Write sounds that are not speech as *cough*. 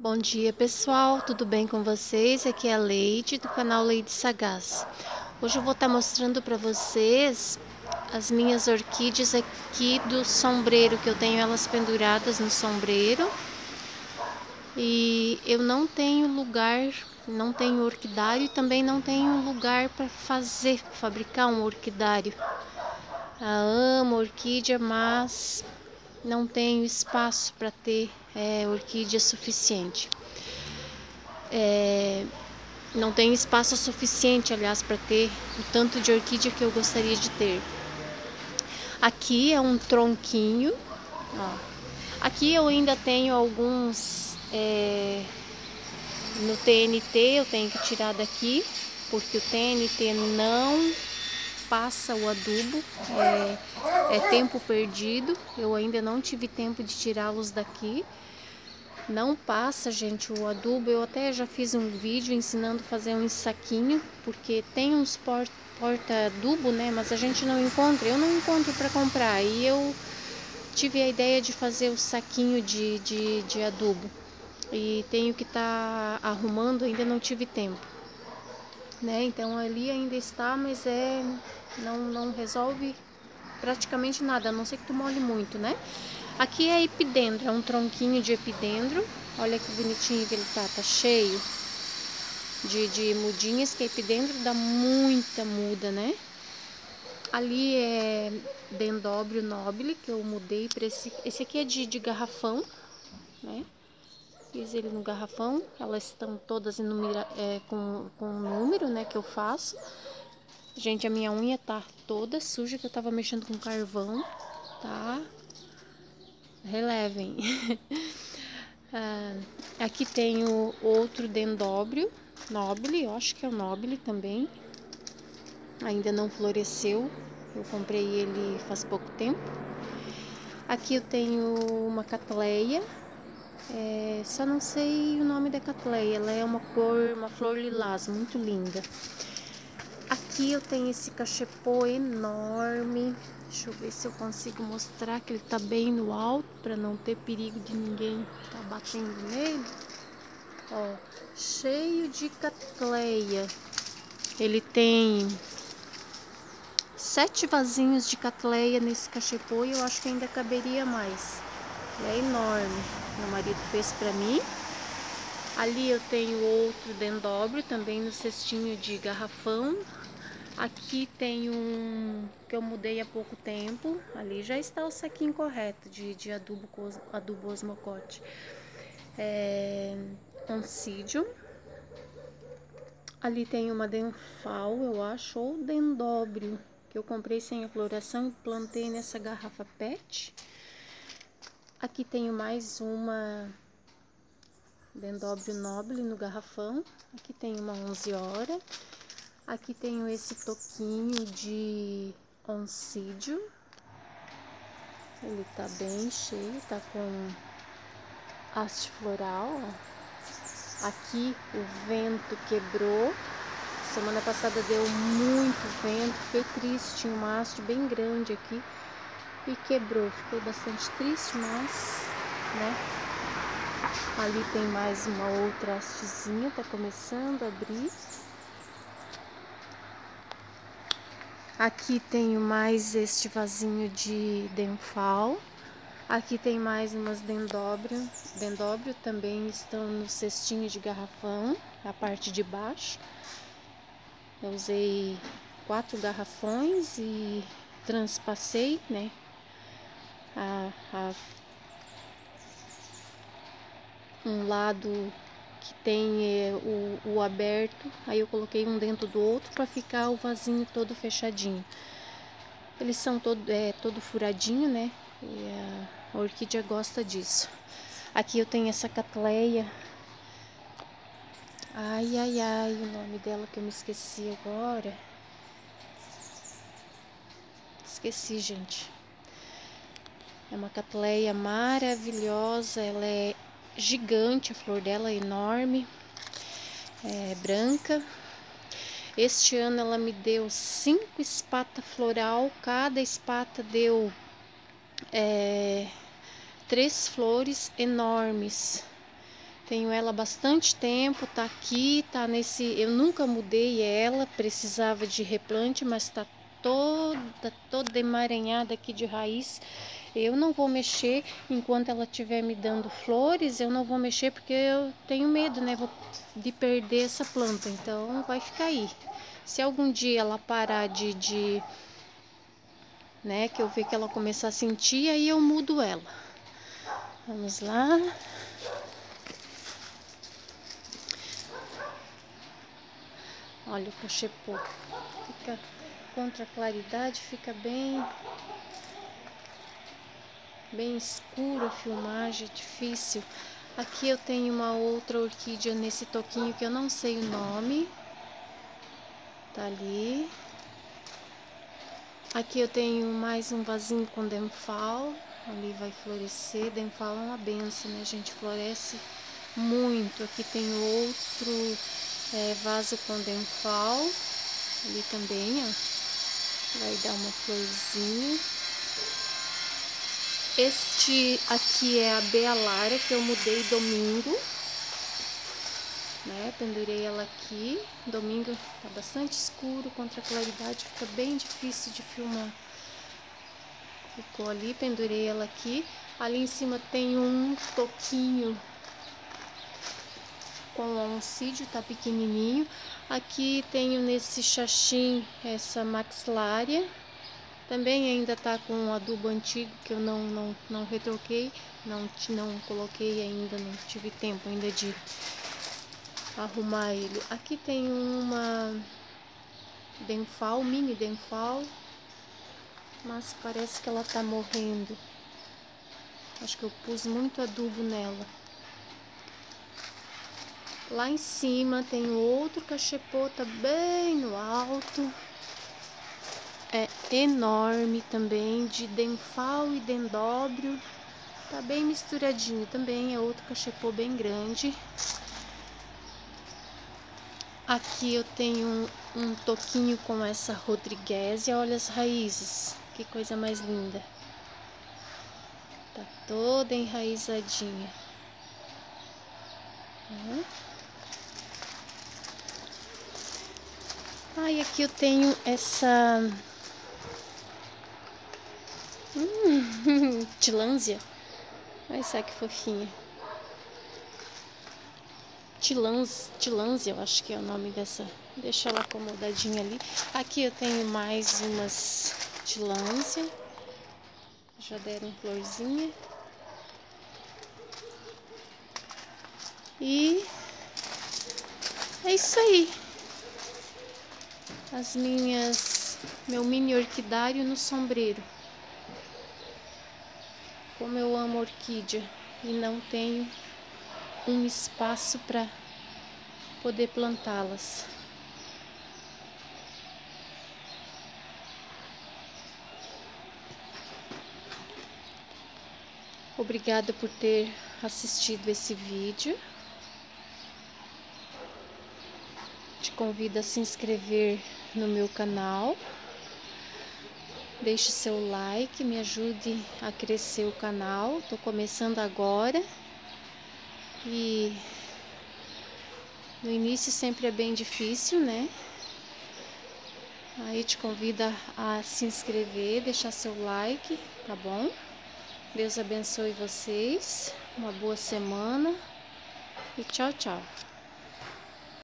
Bom dia pessoal, tudo bem com vocês? Aqui é a Leide do canal Leide Sagaz. Hoje eu vou estar mostrando para vocês as minhas orquídeas aqui do sombreiro, que eu tenho elas penduradas no sombreiro. E eu não tenho lugar, não tenho orquidário e também não tenho lugar para fazer, fabricar um orquidário. Eu amo orquídea, mas não tenho espaço para ter é, orquídea suficiente. É, não tenho espaço suficiente, aliás, para ter o tanto de orquídea que eu gostaria de ter. Aqui é um tronquinho. Ó. Aqui eu ainda tenho alguns é, no TNT, eu tenho que tirar daqui, porque o TNT não passa o adubo, é, é tempo perdido. Eu ainda não tive tempo de tirá-los daqui. Não passa, gente, o adubo. Eu até já fiz um vídeo ensinando a fazer um saquinho, porque tem uns porta-adubo, né? Mas a gente não encontra. Eu não encontro para comprar. E eu tive a ideia de fazer o saquinho de, de, de adubo. E tenho que estar tá arrumando, ainda não tive tempo. Né? Então ali ainda está, mas é não, não resolve praticamente nada, a não ser que tu molhe muito, né? Aqui é epidendro, é um tronquinho de epidendro. Olha que bonitinho que ele tá, tá cheio de, de mudinhas, que epidendro dá muita muda, né? Ali é dendóbrio nobile, que eu mudei para esse... Esse aqui é de, de garrafão, né? Fiz ele no garrafão, elas estão todas numera, é, com, com número, né, que eu faço. Gente, a minha unha tá toda suja que eu tava mexendo com carvão, tá? Relevem. *laughs* ah, aqui tem o outro dendóbrio, nobile, eu acho que é o nobile também. Ainda não floresceu, eu comprei ele faz pouco tempo. Aqui eu tenho uma catleia, é, só não sei o nome da catleia, ela é uma cor, uma flor lilás, muito linda. Aqui eu tenho esse cachepô enorme. Deixa eu ver se eu consigo mostrar que ele tá bem no alto para não ter perigo de ninguém tá batendo nele. Ó, cheio de catleia. Ele tem sete vasinhos de catleia nesse cachepô e eu acho que ainda caberia mais. Ele é enorme. Meu marido fez para mim. Ali eu tenho outro dendóbrio também no cestinho de garrafão. Aqui tem um que eu mudei há pouco tempo. Ali já está o saquinho correto de, de adubo, adubo osmocote. É, oncídio. Ali tem uma denfal, eu acho, ou dendóbrio, que eu comprei sem a floração e plantei nessa garrafa PET. Aqui tenho mais uma dendóbrio noble no garrafão. Aqui tem uma 11 hora. Aqui tenho esse toquinho de oncídio. Ele tá bem cheio, tá com haste floral. Aqui o vento quebrou. Semana passada deu muito vento, fiquei triste, tinha uma haste bem grande aqui e quebrou. Fiquei bastante triste, mas, né? Ali tem mais uma outra hastezinha, tá começando a abrir. Aqui tenho mais este vasinho de denfal. Aqui tem mais umas dendóbrio. Dendóbrio também estão no cestinho de garrafão, a parte de baixo. Eu usei quatro garrafões e transpassei, né? a, a um lado que tem é, o, o, aberto, aí eu coloquei um dentro do outro para ficar o vasinho todo fechadinho. Eles são todo, é, todo furadinho, né? E a, orquídea gosta disso. Aqui eu tenho essa catleia. Ai, ai, ai, o nome dela que eu me esqueci agora. Esqueci, gente. É uma catleia maravilhosa, ela é gigante, a flor dela é enorme, é branca. Este ano ela me deu cinco espata floral, cada espata deu é, três flores enormes. Tenho ela bastante tempo, tá aqui, tá nesse. Eu nunca mudei ela, precisava de replante, mas tá toda, toda emaranhada aqui de raiz. Eu não vou mexer enquanto ela estiver me dando flores, eu não vou mexer porque eu tenho medo, né, de perder essa planta. Então vai ficar aí. Se algum dia ela parar de, de né, que eu ver que ela começar a sentir, aí eu mudo ela. Vamos lá. Olha o cachepô. Fica contra a claridade, fica bem bem escuro a filmagem, é difícil. Aqui eu tenho uma outra orquídea nesse toquinho que eu não sei o nome. Tá ali. Aqui eu tenho mais um vasinho com denfal. Ali vai florescer. Denfal é uma benção, né, gente? Floresce muito. Aqui tem outro é, vaso com denfal. Ali também, ó. Vai dar uma florzinha. Este aqui é a Bealara que eu mudei domingo. Né? Pendurei ela aqui. Domingo tá bastante escuro contra a claridade, fica bem difícil de filmar. Ficou ali, pendurei ela aqui. Ali em cima tem um toquinho com oncídio, tá pequenininho. Aqui tenho nesse xaxim essa maxilária. Também ainda tá com um adubo antigo que eu não, não, não retroquei, não, não coloquei ainda, não tive tempo ainda de arrumar ele. Aqui tem uma denfal, mini denfal, mas parece que ela tá morrendo. Acho que eu pus muito adubo nela. Lá em cima tem outro cachepota bem no alto. É enorme também, de denfal e dendóbrio. Tá bem misturadinho também, é outro cachepô bem grande. Aqui eu tenho um, um toquinho com essa Rodrigues. Olha as raízes, que coisa mais linda. Tá toda enraizadinha. Uhum. E aqui eu tenho essa tilânsia. Olha essa que fofinha. Tilans, Tilânsia, eu acho que é o nome dessa. Deixa ela acomodadinha ali. Aqui eu tenho mais umas Tilânsia. Já deram florzinha. E é isso aí as minhas meu mini orquidário no sombreiro. Como eu amo orquídea e não tenho um espaço para poder plantá-las. Obrigada por ter assistido esse vídeo. Te convido a se inscrever no meu canal. Deixe seu like, me ajude a crescer o canal. Tô começando agora. E no início sempre é bem difícil, né? Aí te convido a se inscrever, deixar seu like, tá bom? Deus abençoe vocês. Uma boa semana. E tchau, tchau.